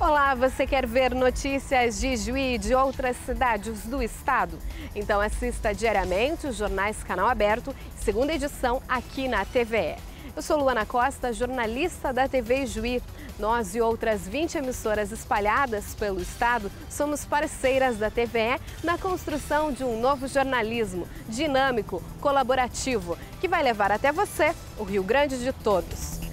Olá, você quer ver notícias de Juí e de outras cidades do estado? Então assista diariamente os jornais Canal Aberto, segunda edição aqui na TVE. Eu sou Luana Costa, jornalista da TV Juí. Nós e outras 20 emissoras espalhadas pelo estado somos parceiras da TVE na construção de um novo jornalismo dinâmico, colaborativo, que vai levar até você o Rio Grande de todos.